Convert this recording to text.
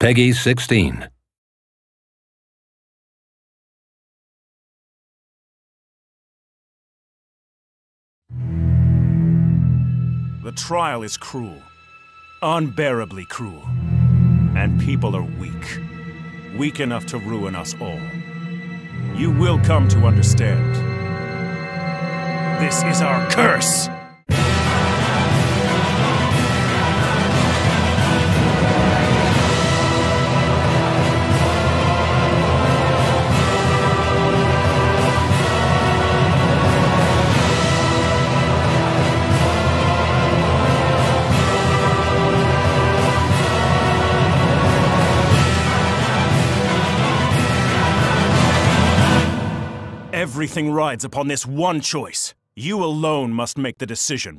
Peggy 16. The trial is cruel. Unbearably cruel. And people are weak. Weak enough to ruin us all. You will come to understand. This is our curse! Everything rides upon this one choice. You alone must make the decision,